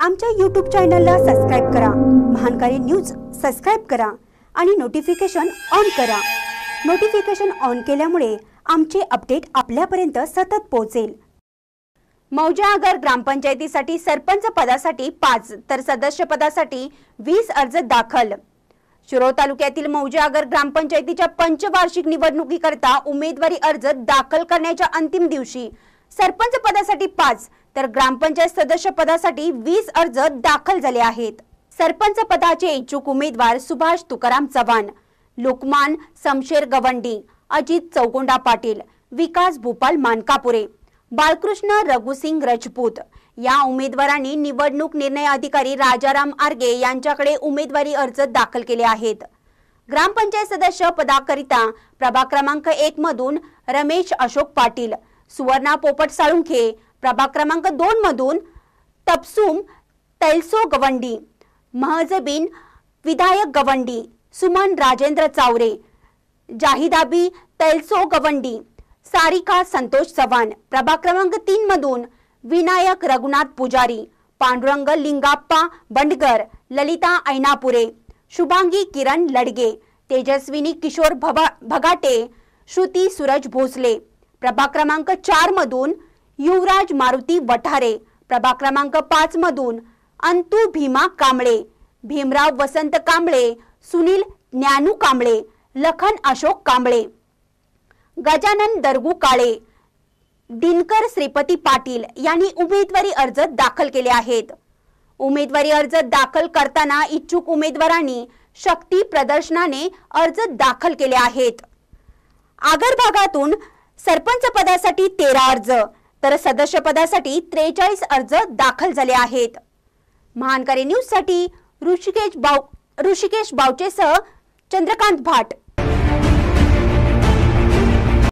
आमच्या यूट्यूब चॅनलला सबस्क्राईब करा. महानकारी न्यूज सबस्क्राईब करा आणि नोटिफिकेशन ऑन करा. नोटिफिकेशन ऑन केल्यामुळे आमचे अपडेट आपल्यापर्यंत सतत पोहोचेल. मौजा आगर ग्रामपंचायतीसाठी सरपंच पदासाठी पाच तर सदस्य पदासाठी वीस अर्ज दाखल. शिरोळ तालुक्यातील मौजा आगर ग्रामपंचायतीच्या पंचवार्षिक निवडणुकीकरता उमेदवारी अर्ज दाखल करण्याच्या अंतिम दिवशी सरपंच पदासाठी पाच तर ग्रामपंचायत सदस्य पदासाठी वीस अर्ज दाखल झाले आहेत. सरपंच पदाचे इच्छुक उमेदवार सुभाष तुकाराम चव्हाण लोकमान समशेर गवंडी अजित चौगोंडा पाटील विकास भूपाल मानकापुरे बाळकृष्ण रघुसिंग रजपूत. या उमेदवारांनी निवडणूक निर्णय अधिकारी राजाराम आर्गे यांच्याकडे उमेदवारी अर्ज दाखल केले आहेत. ग्रामपंचायत सदस्य पदाकरिता प्रभाग क्रमांक एक मधून रमेश अशोक पाटील सुवर्णा पोपट साळुंखे प्रभाग क्रमांक दोन मधून तपसुम तैलसो गवंडी महजबीन विधायक गवंडी सुमन राजेंद्र चावरे जाहिदाबी तैलसो गवंडी सारिका संतोष चव्हाण. प्रभाग क्रमांक तीन मधून विनायक रघुनाथ पुजारी पांडुरंग लिंगाप्पा बंडगर ललिता ऐनापुरे शुभांगी किरण लडगे तेजस्विनी किशोर भगाटे श्रुती सूरज भोसले. प्रभाग क्रमांक चार मधून युवराज मारुती वठारे. प्रभाग क्रमांक पाच मधून अंतू भीमा कांबळे. भीमराव वसंत कांबळे सुनील ज्ञानू कांबळे लखन अशोक कांबळे. गजानन दरगू काळे. दिनकर श्रीपती पाटील यांनी उमेदवारी अर्ज दाखल केले आहेत. उमेदवारी अर्ज दाखल करताना इच्छुक उमेदवारांनी शक्ती प्रदर्शनाने अर्ज दाखल केले आहेत. आगर भागातून सरपंच पदासाठी तेरा अर्ज. तर सदस्यपदासाठी त्रेचाळीस अर्ज दाखल झाले आहेत. महानकारी न्यूजसाठी ऋषिकेश बाव ऋषिकेश बावचेसह चंद्रकांत भाट.